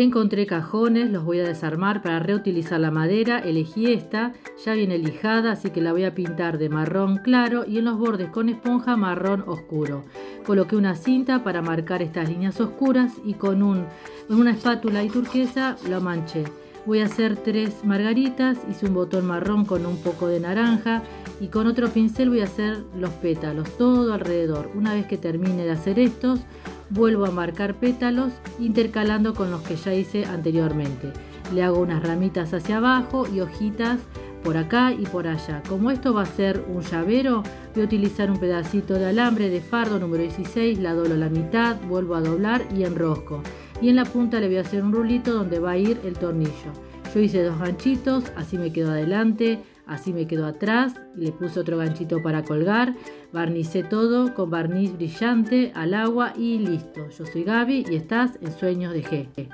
Encontré cajones, los voy a desarmar para reutilizar la madera. Elegí esta, ya viene lijada, así que la voy a pintar de marrón claro y en los bordes con esponja marrón oscuro. Coloqué una cinta para marcar estas líneas oscuras y con una espátula y turquesa lo manché. Voy a hacer tres margaritas, hice un botón marrón con un poco de naranja y con otro pincel voy a hacer los pétalos, todo alrededor. Una vez que termine de hacer estos, vuelvo a marcar pétalos intercalando con los que ya hice anteriormente. Le hago unas ramitas hacia abajo y hojitas por acá y por allá. Como esto va a ser un llavero, voy a utilizar un pedacito de alambre de fardo número 16, la doblo a la mitad, vuelvo a doblar y enrosco. Y en la punta le voy a hacer un rulito donde va a ir el tornillo. Yo hice dos ganchitos, así me quedo adelante, así me quedo atrás, le puse otro ganchito para colgar, barnicé todo con barniz brillante al agua y listo. Yo soy Gaby y estás en Sueños de G.